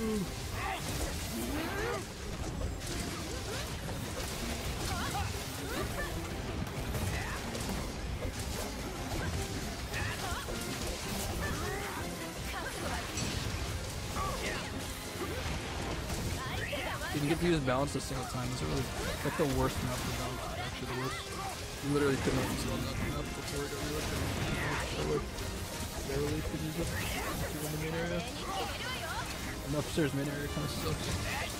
Didn't get to use balance a single time. It's really like the worst map for balance. Actually, the worst. You literally couldn't have that map before it got. Barely could use it. And upstairs main area kind of sucks.